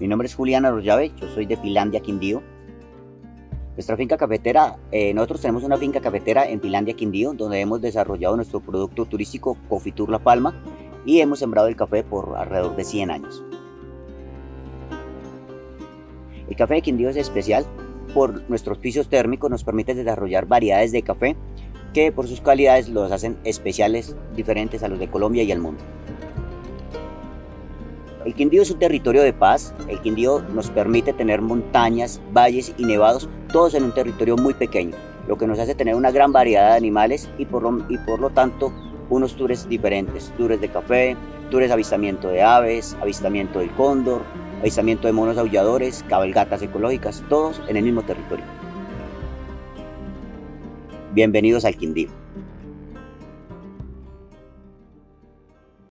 Mi nombre es Julián Arroyave, yo soy de Finlandia, Quindío. Nuestra finca cafetera, eh, nosotros tenemos una finca cafetera en Finlandia, Quindío, donde hemos desarrollado nuestro producto turístico Cofitur La Palma y hemos sembrado el café por alrededor de 100 años. El café de Quindío es especial por nuestros pisos térmicos, nos permite desarrollar variedades de café que por sus calidades los hacen especiales, diferentes a los de Colombia y el mundo. El Quindío es un territorio de paz, el Quindío nos permite tener montañas, valles y nevados, todos en un territorio muy pequeño, lo que nos hace tener una gran variedad de animales y por lo, y por lo tanto unos tours diferentes, tours de café, tours de avistamiento de aves, avistamiento del cóndor, avistamiento de monos aulladores, cabalgatas ecológicas, todos en el mismo territorio. Bienvenidos al Quindío.